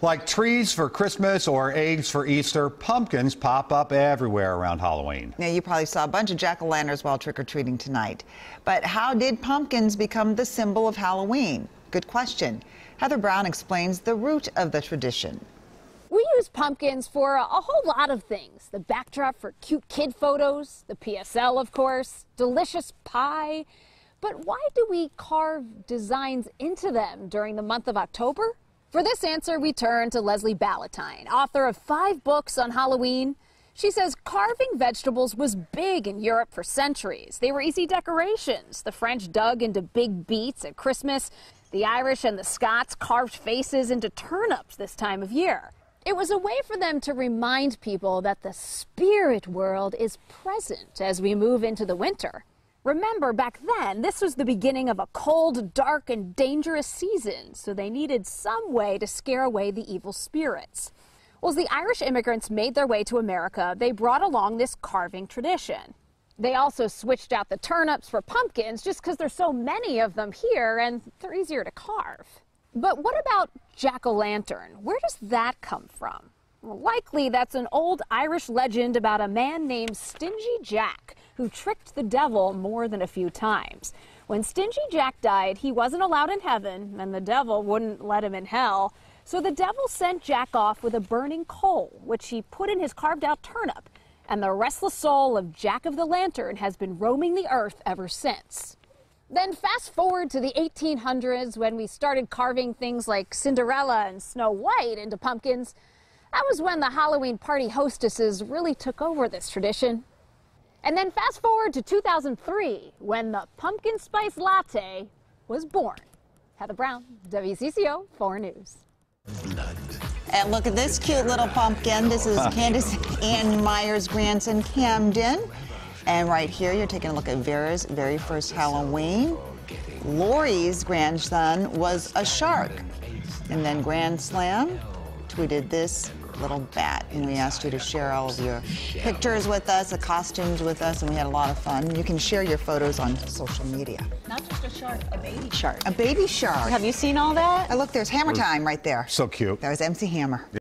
Like trees for Christmas or eggs for Easter, pumpkins pop up everywhere around Halloween. Now, you probably saw a bunch of jack o' lanterns while trick or treating tonight. But how did pumpkins become the symbol of Halloween? Good question. Heather Brown explains the root of the tradition. We use pumpkins for a, a whole lot of things. The backdrop for cute kid photos, the PSL, of course, delicious pie. But why do we carve designs into them during the month of October? For this answer, we turn to Lesley Bannatyne, author of five books on Halloween. She says carving vegetables was big in Europe for centuries. They were easy decorations. The French dug into big beets at Christmas. The Irish and the Scots carved faces into turnips this time of year. It was a way for them to remind people that the spirit world is present as we move into the winter. Remember, back then, this was the beginning of a cold, dark, and dangerous season, so they needed some way to scare away the evil spirits. Well, as the Irish immigrants made their way to America, they brought along this carving tradition. They also switched out the turnips for pumpkins just because there's so many of them here and they're easier to carve. But what about jack o' lantern? Where does that come from? Likely that's an old Irish legend about a man named Stingy Jack who tricked the devil more than a few times. When Stingy Jack died, he wasn't allowed in heaven, and the devil wouldn't let him in hell. So the devil sent Jack off with a burning coal, which he put in his carved out turnip. And the restless soul of Jack of the Lantern has been roaming the earth ever since. Then fast forward to the 1800s when we started carving things like Cinderella and Snow White into pumpkins. That was when the Halloween party hostesses really took over this tradition. And then fast forward to 2003 when the pumpkin spice latte was born. Heather Brown, WCCO 4 News. And look at this cute little pumpkin. This is Candace Ann Meyer's grandson, Camden. And right here, you're taking a look at Vera's very first Halloween. Lori's grandson was a shark. And then Grand Slam tweeted this little bat, and we asked you to share all of your pictures with us, the costumes with us, and we had a lot of fun. You can share your photos on social media. Not just a shark, a baby shark. A baby shark. Have you seen all that? Oh, look, there's Hammer Time right there. So cute. That was MC Hammer.